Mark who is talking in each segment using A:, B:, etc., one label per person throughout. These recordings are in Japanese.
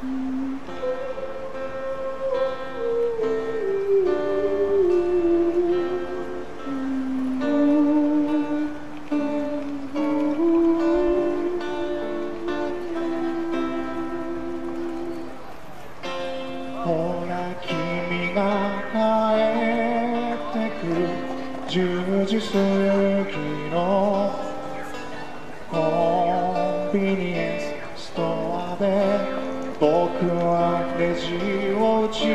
A: コンビニエンスストアで僕はレジを打ち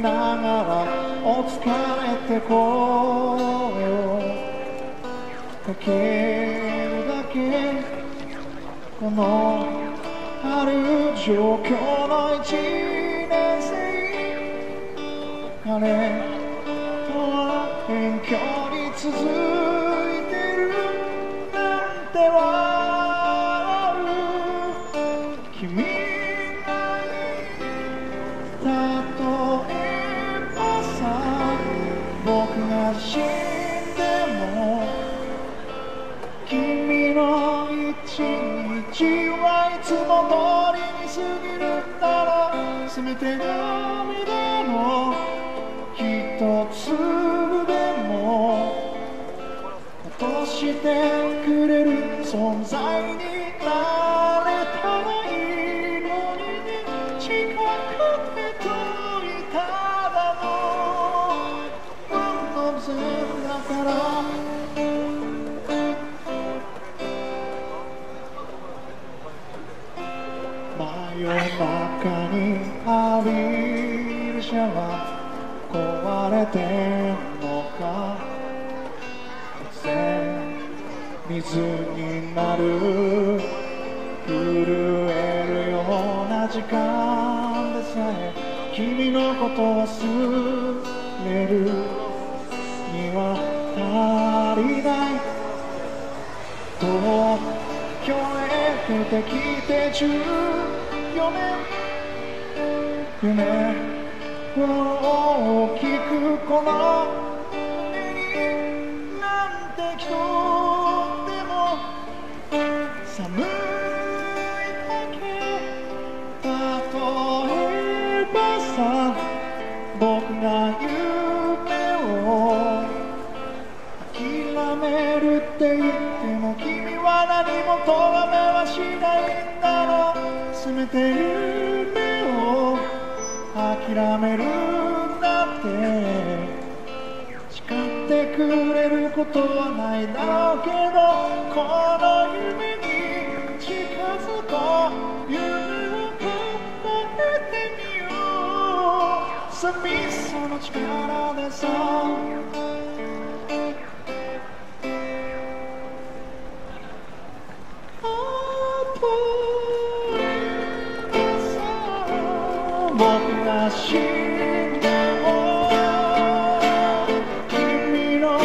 A: ながらお疲れて声をかけるだけこのある状況の一年生。彼とは遠距離続いてる。なんて笑う。君死んでも君の一日はいつも通りに過ぎるならせめて涙の一粒でも落としてくれる存在になれたら夜中に浴びるシャワー壊れてんのか？水になる。震えるような時間でさえ君のこと忘れるには足りない。東京へ出てきて14年夢を大きくこの胸になんて人でも寒いだけ例えばさ僕が夢めるって言っても君は何も咎めはしないんだろうせめて夢を諦めるんだって誓ってくれることはないだろうけどこの夢に近づこう夢を叶えてみよう寂しさの力でさが死んでも君の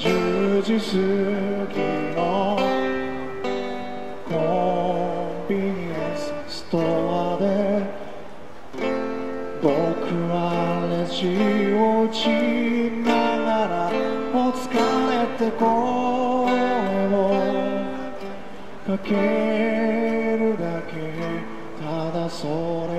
A: 10時過ぎのコンビニエンスストアで僕はレジを打ちながらお疲れって声をかけるだけただそれ